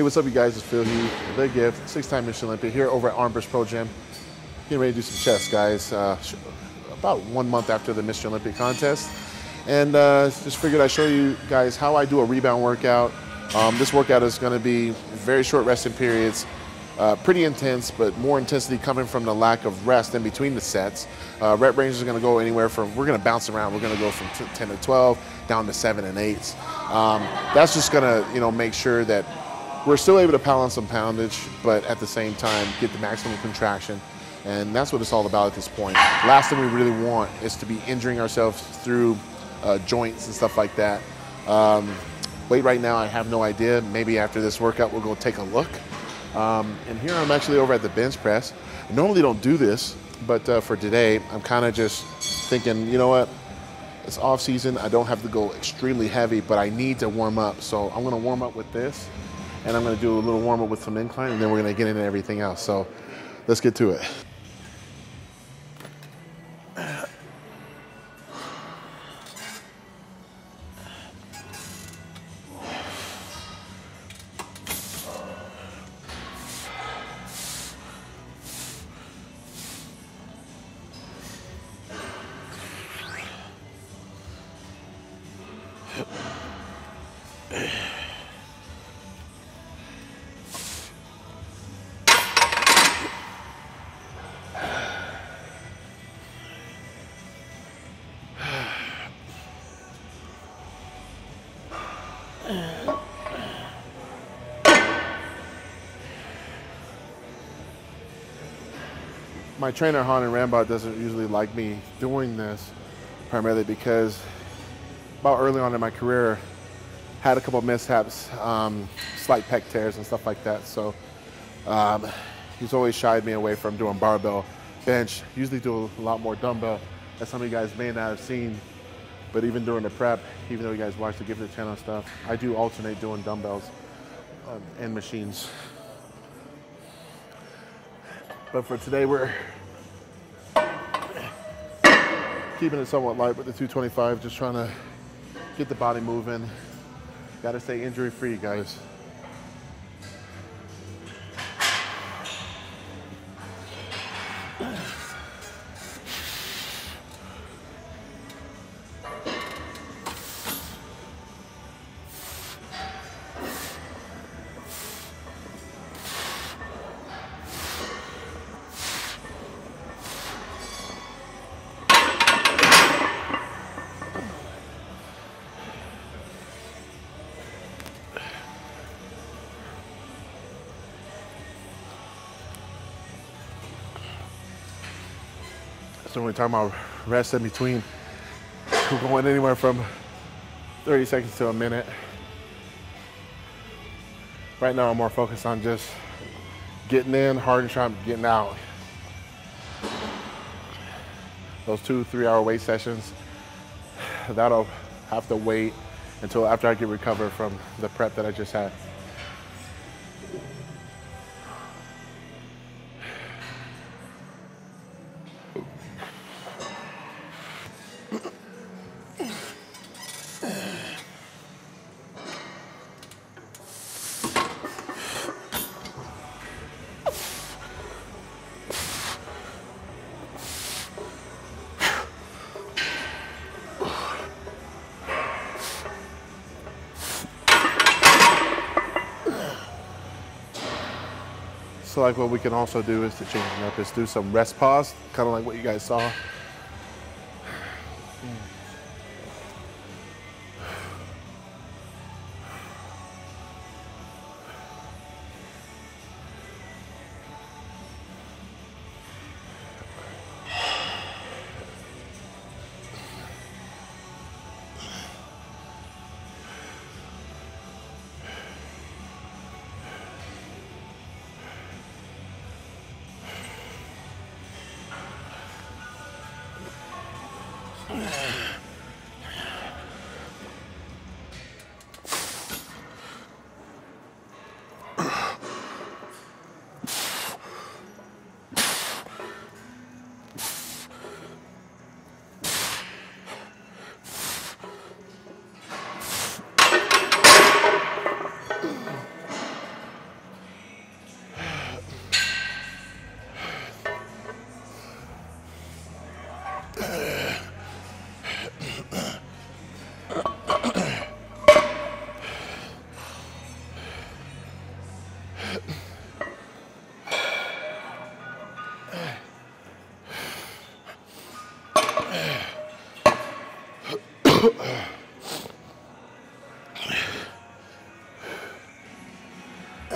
Hey, what's up, you guys? It's Phil Heath, The Gift, six-time Mr. Olympia here over at Armbrust Pro Gym. Getting ready to do some chest, guys. Uh, about one month after the Mr. Olympia contest. And uh, just figured I'd show you guys how I do a rebound workout. Um, this workout is gonna be very short resting periods, uh, pretty intense, but more intensity coming from the lack of rest in between the sets. Uh, rep range is gonna go anywhere from, we're gonna bounce around, we're gonna go from 10 to 12 down to seven and eights. Um, that's just gonna, you know, make sure that we're still able to on some poundage, but at the same time, get the maximum contraction. And that's what it's all about at this point. Last thing we really want is to be injuring ourselves through uh, joints and stuff like that. Um, weight right now, I have no idea. Maybe after this workout, we'll go take a look. Um, and here I'm actually over at the bench press. I normally don't do this, but uh, for today, I'm kind of just thinking, you know what? It's off season. I don't have to go extremely heavy, but I need to warm up. So I'm going to warm up with this and I'm going to do a little warm up with some incline, and then we're going to get into everything else. So let's get to it. My trainer, Hany Rambod, doesn't usually like me doing this, primarily because about early on in my career, had a couple mishaps, um, slight pec tears and stuff like that. So um, he's always shied me away from doing barbell bench. Usually do a lot more dumbbell, as some of you guys may not have seen. But even during the prep, even though you guys watch the Give the Channel stuff, I do alternate doing dumbbells um, and machines. But for today, we're keeping it somewhat light with the 225, just trying to get the body moving. Got to stay injury free, guys. Talking about rest in between, we're going anywhere from 30 seconds to a minute. Right now I'm more focused on just getting in, hard and sharp, getting out. Those two, three hour weight sessions, that'll have to wait until after I get recovered from the prep that I just had. We can also do is to change it up is do some rest pause, kind of like what you guys saw.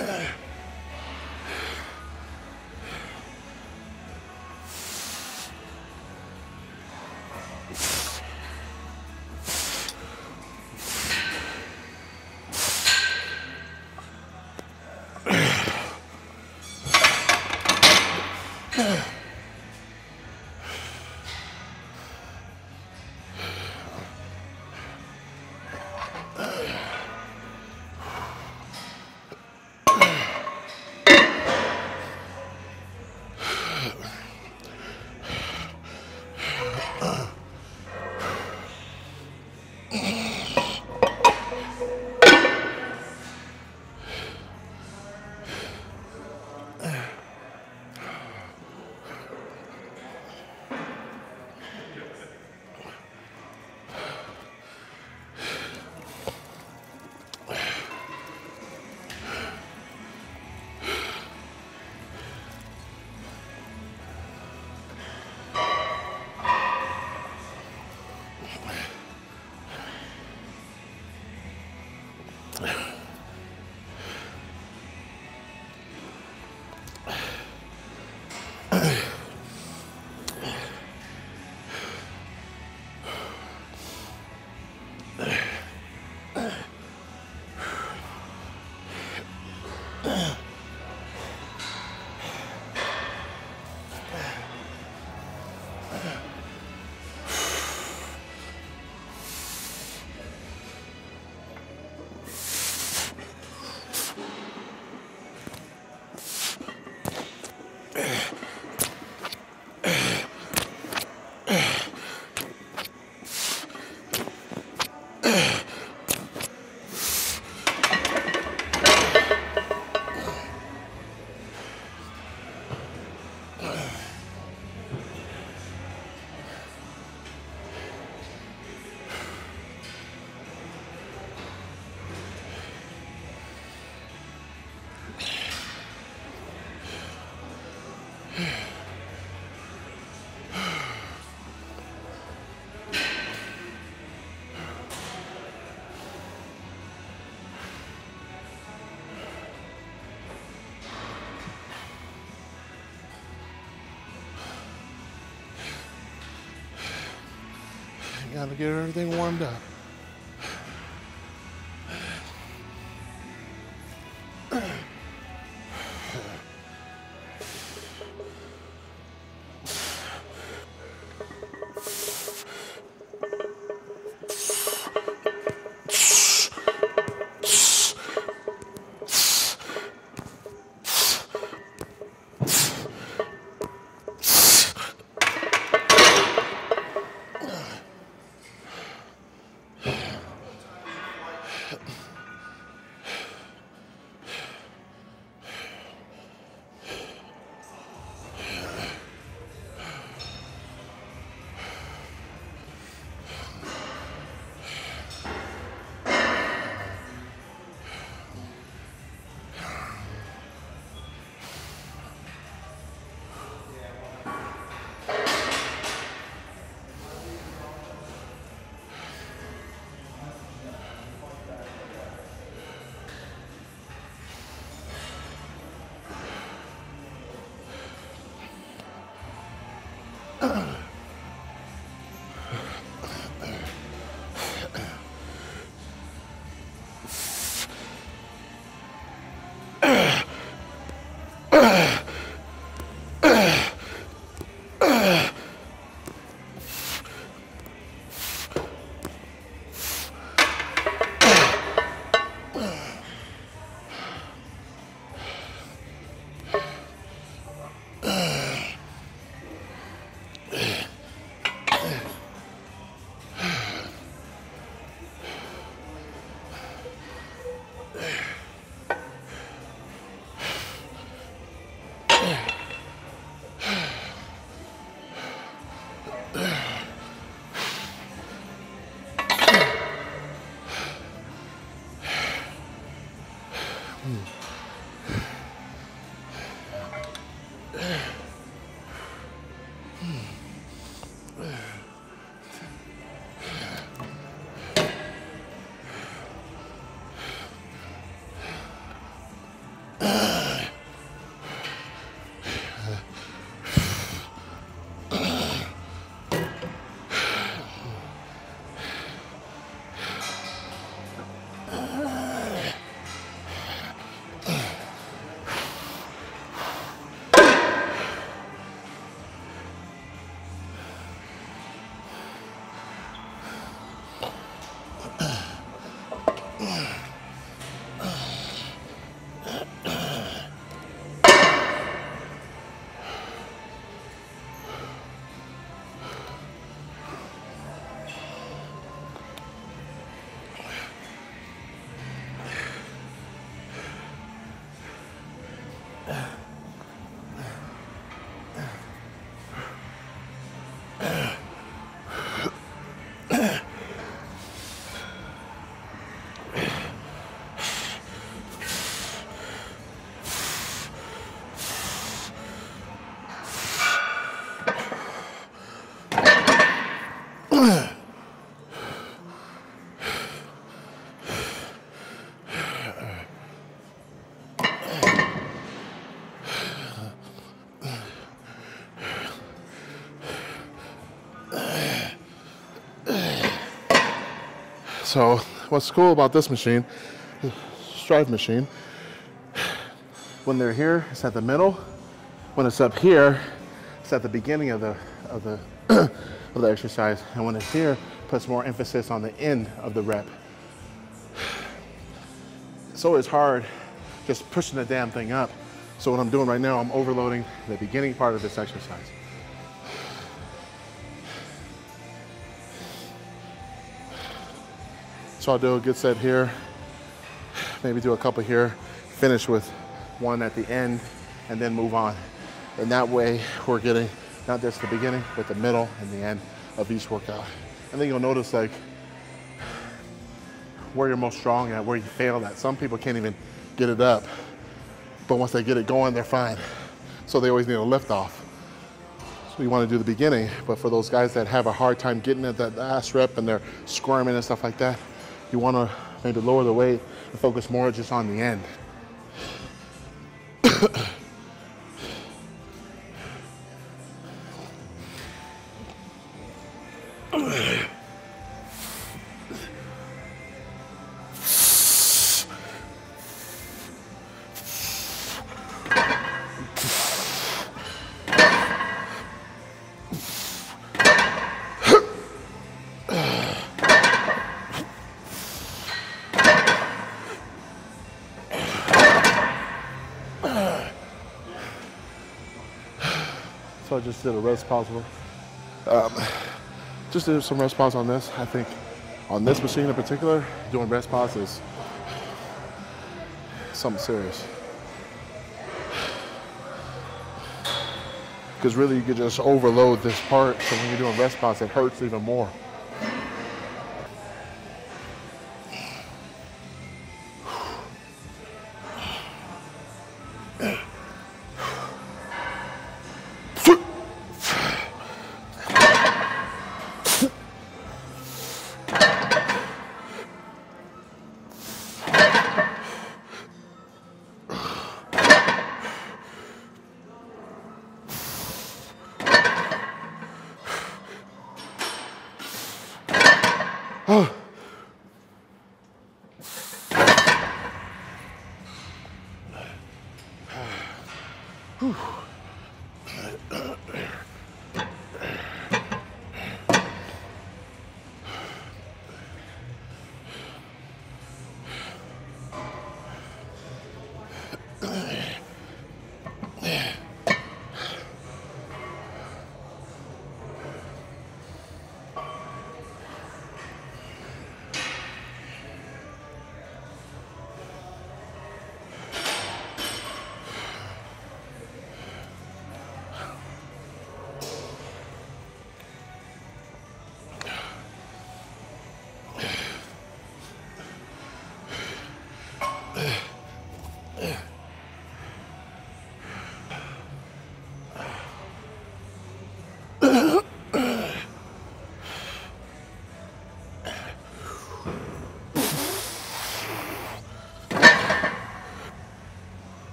Yeah. Gotta get everything warmed up. Ugh. So what's cool about this machine, strive machine, when they're here, it's at the middle. When it's up here, it's at the beginning of the of the of the exercise. And when it's here, puts more emphasis on the end of the rep. It's always hard just pushing the damn thing up. So what I'm doing right now, I'm overloading the beginning part of this exercise. So I'll do a good set here, maybe do a couple here, finish with one at the end, and then move on. And that way we're getting not just the beginning, but the middle and the end of each workout. And then you'll notice like where you're most strong at, where you failed at. Some people can't even get it up, but once they get it going, they're fine. So they always need a lift off. So you want to do the beginning, but for those guys that have a hard time getting at that last rep and they're squirming and stuff like that, you want to maybe lower the weight and focus more just on the end. So I just did a rest pause. Um, just did some rest pause on this. I think on this machine in particular, doing rest pause is something serious. Because really you could just overload this part, so when you're doing rest pause, it hurts even more.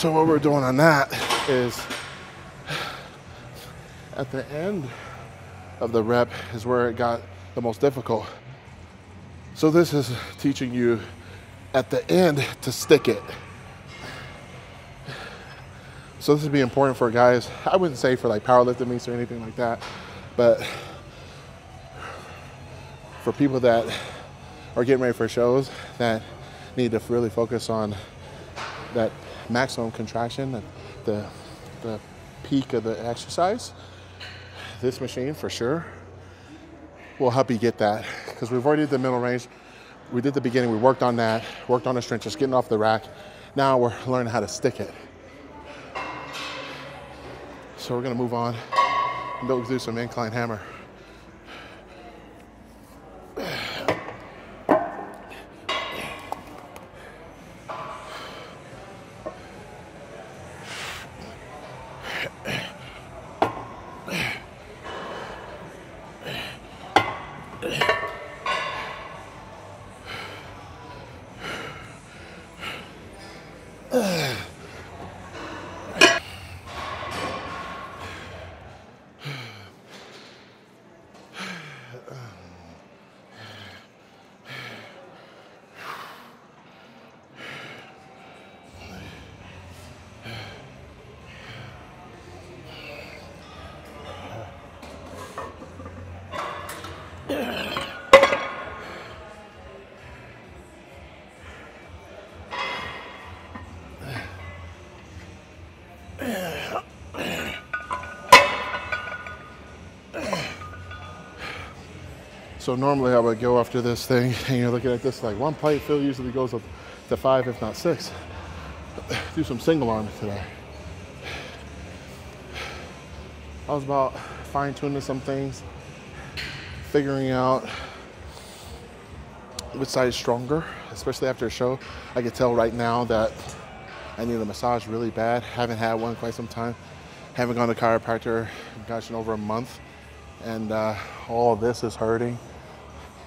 So what we're doing on that is at the end of the rep is where it got the most difficult. So this is teaching you at the end to stick it. So this would be important for guys. I wouldn't say for like powerlifting meets or anything like that, but for people that are getting ready for shows that need to really focus on that maximum contraction, the, the peak of the exercise, this machine for sure will help you get that because we've already did the middle range. We did the beginning, we worked on that, worked on the strength, just getting off the rack. Now we're learning how to stick it. So we're gonna move on and go do some incline hammer. So normally I would go after this thing and you're looking at this like one plate Phil usually goes up to five, if not six. Do some single arm today. I was about fine tuning some things, figuring out which side is stronger, especially after a show. I can tell right now that I need a massage really bad. Haven't had one quite some time. Haven't gone to chiropractor, gosh, in over a month. And uh, all this is hurting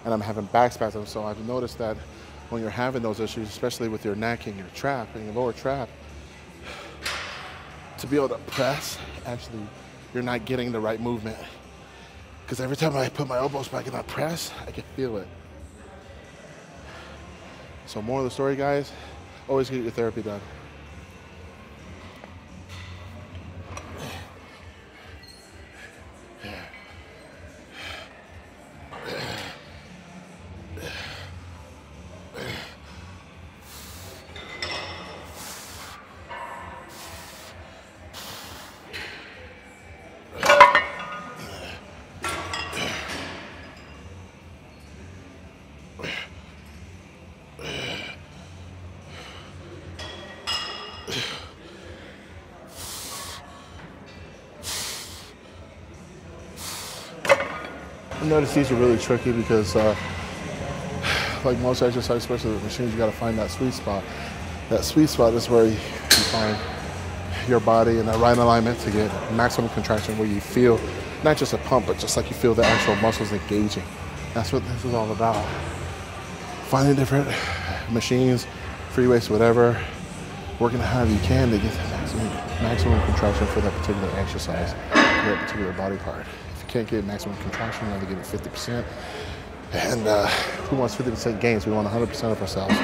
and I'm having back spasms. So I've noticed that when you're having those issues, especially with your neck and your trap and your lower trap, to be able to press, actually, you're not getting the right movement. Because every time I put my elbows back in that press, I can feel it. So more of the story, guys, always get your therapy done. Noticed these are really tricky because, uh, like most exercise, especially with machines, you got to find that sweet spot. That sweet spot is where you, find your body in the right alignment to get maximum contraction, where you feel not just a pump, but just like you feel the actual muscles engaging. That's what this is all about. Finding different machines, free weights, whatever, working however you can to get maximum, maximum contraction for that particular exercise, that particular body part can't get maximum contraction, we only get it 50%. And uh, who wants 50% gains? We want 100% of ourselves.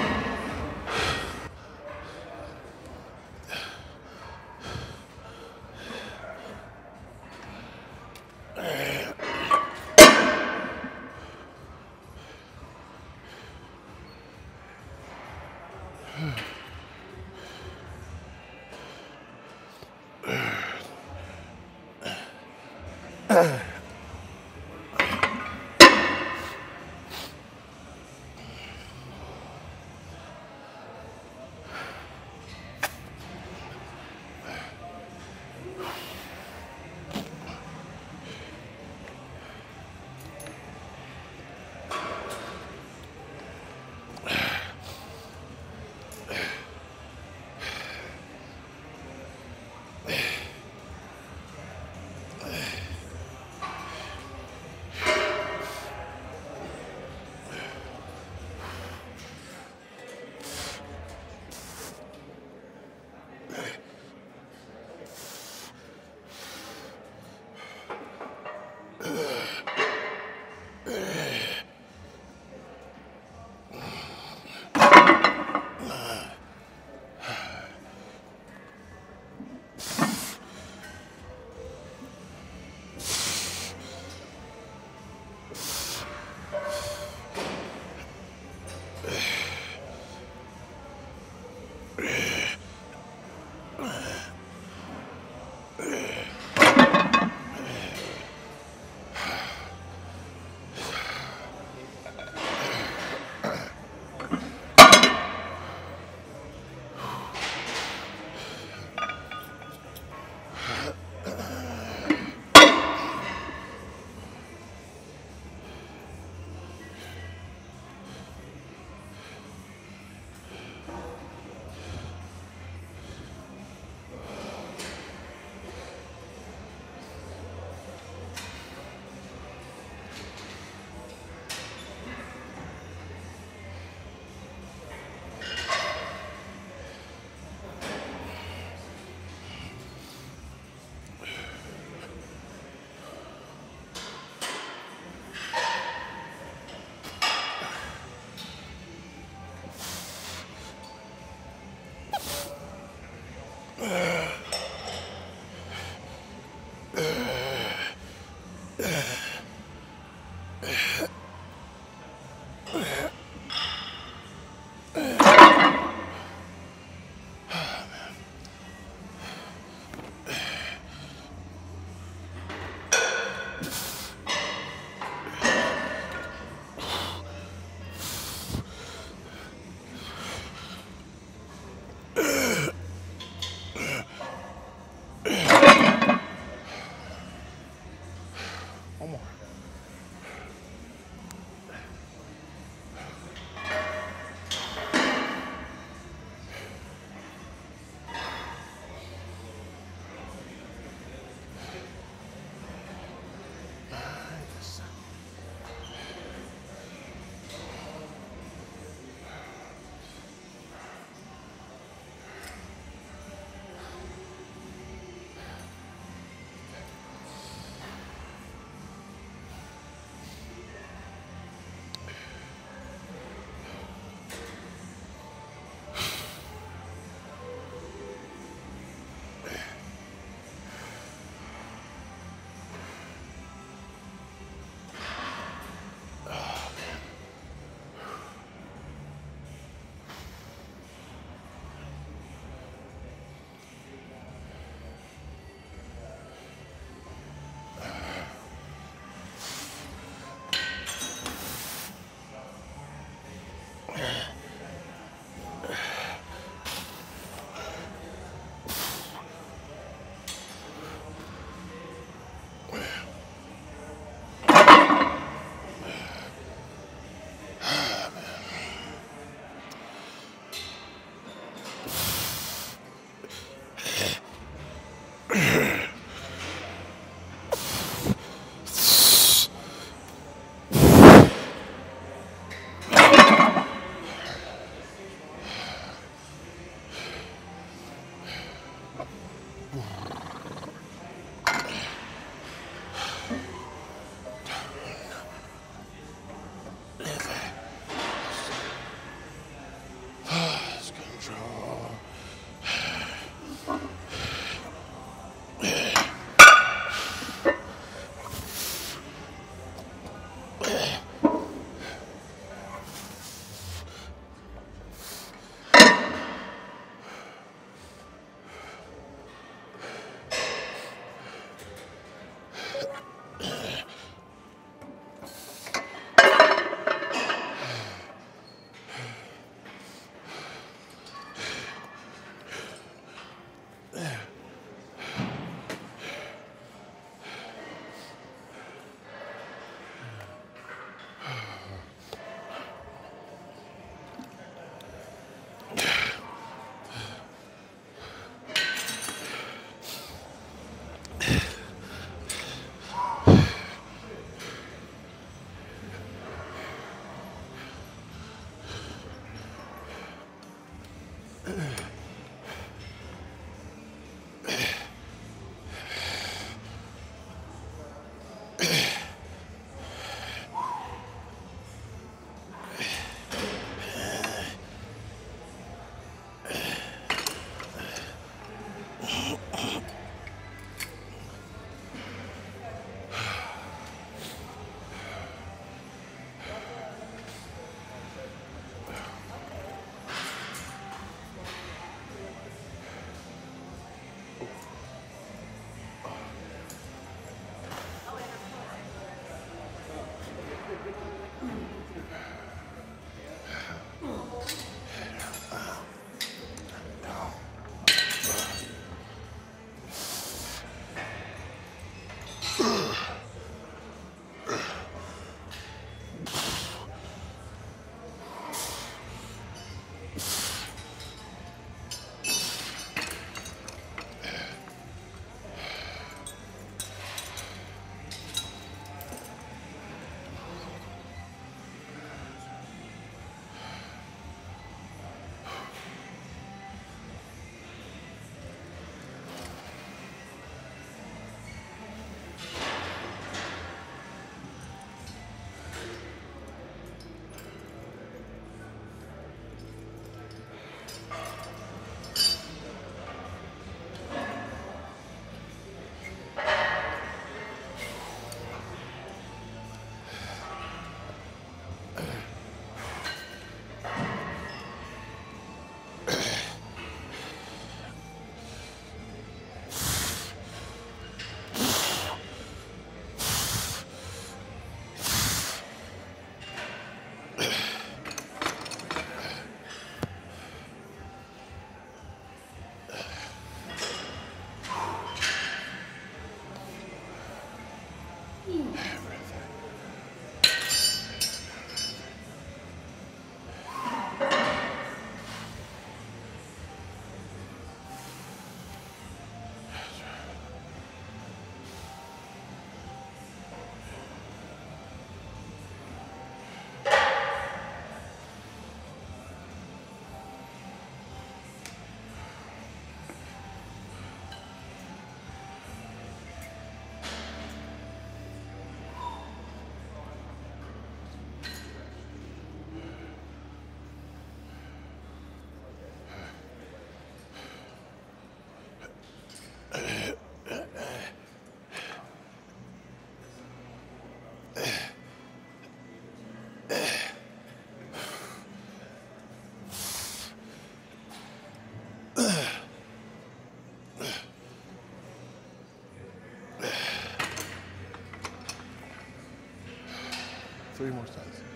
Three more sets.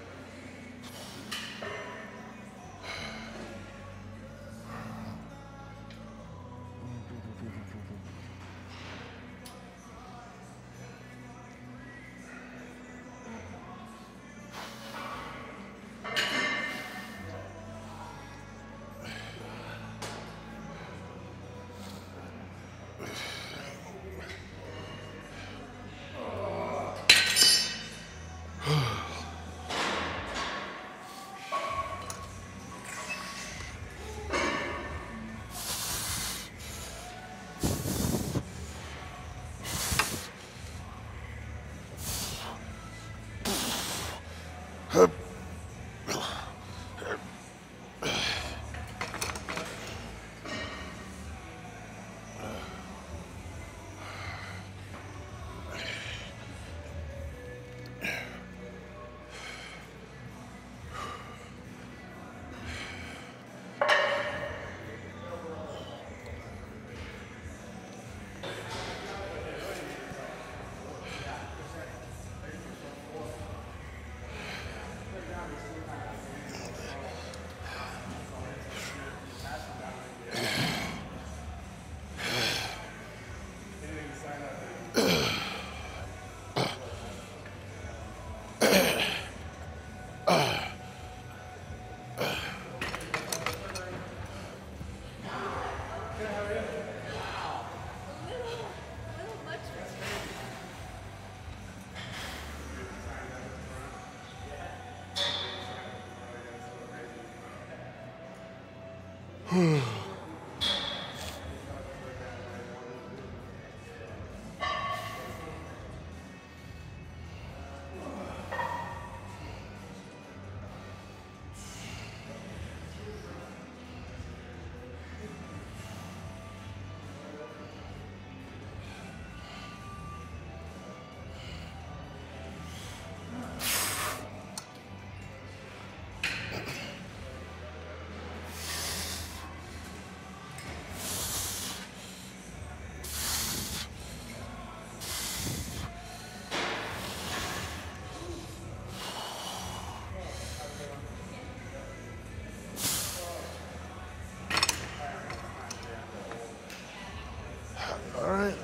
All right.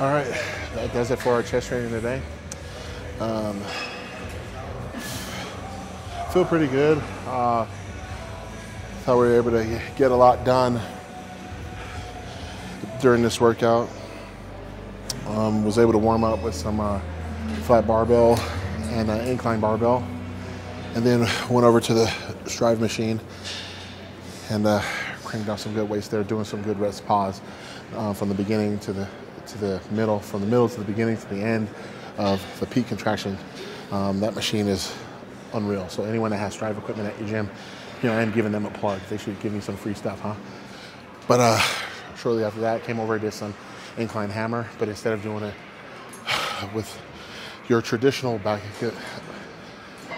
All right, that does it for our chest training today. Um, feel pretty good. Uh, thought we were able to get a lot done during this workout. Um, was able to warm up with some uh, flat barbell and uh, incline barbell, and then went over to the Strive machine and uh, cranked out some good weights there, doing some good rest pause uh, from the beginning to the to the middle, from the middle to the beginning to the end of the peak contraction. Um, that machine is unreal. So anyone that has Strive equipment at your gym, you know, I am giving them a plug. They should give me some free stuff, huh? But uh, shortly after that, came over did some incline hammer, but instead of doing it with your traditional back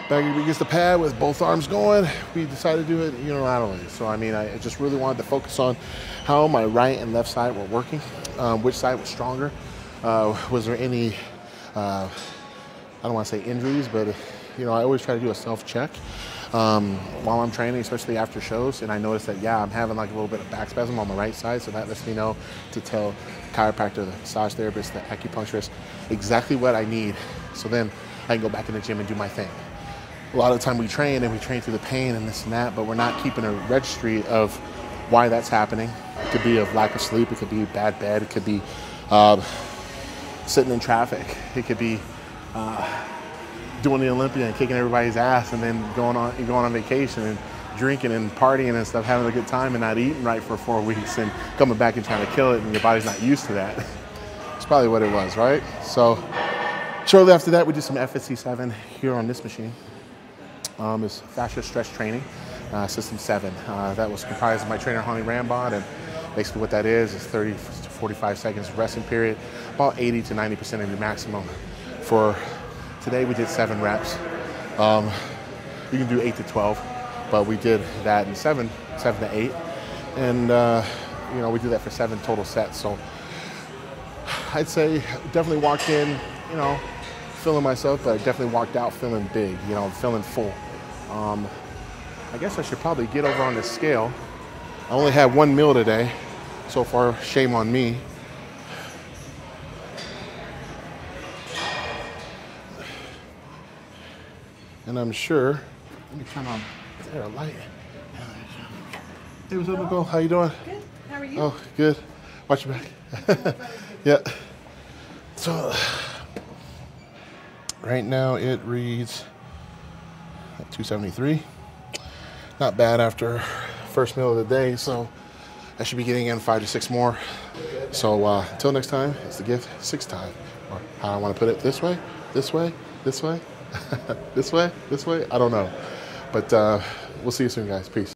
back against the pad with both arms going, we decided to do it unilaterally. So I mean, I just really wanted to focus on how my right and left side were working, um, which side was stronger. Uh, was there any, uh, I don't want to say injuries, but you know, I always try to do a self check um, while I'm training, especially after shows. And I noticed that, yeah, I'm having like a little bit of back spasm on the right side. So that lets me know to tell chiropractor, the massage therapist, the acupuncturist exactly what I need. So then I can go back in the gym and do my thing. A lot of the time we train and we train through the pain and this and that, but we're not keeping a registry of why that's happening. It could be of lack of sleep. It could be bad bed. It could be uh, sitting in traffic. It could be uh, doing the Olympia and kicking everybody's ass, and then going on going on vacation and drinking and partying and stuff, having a good time and not eating right for four weeks, and coming back and trying to kill it, and your body's not used to that. It's probably what it was, right? So shortly after that, we did some FST-7 here on this machine. Um, it's fascia stretch training, uh, system seven. Uh, that was comprised of my trainer, Hany Rambod, and basically what that is is 30 to 45 seconds resting period, about 80 to 90% of your maximum. For today, we did seven reps. Um, you can do eight to 12, but we did that in seven, seven to eight. And, uh, you know, we did that for seven total sets. So I'd say definitely walked in, you know, feeling myself, but I definitely walked out feeling big, you know, feeling full. Um, I guess I should probably get over on the scale. I only had one meal today. So far, shame on me. And I'm sure, let me turn on, is there a light? Hey, what's up, Nicole? How you doing? Good. How are you? Oh, good. Watch your back. yeah. So, right now it reads at 273. Not bad after first meal of the day, so I should be getting in five to six more. So, uh, until next time, it's the gift six time. Or how I want to put it this way, this way, this way, this way, this way. I don't know. But uh, we'll see you soon, guys. Peace.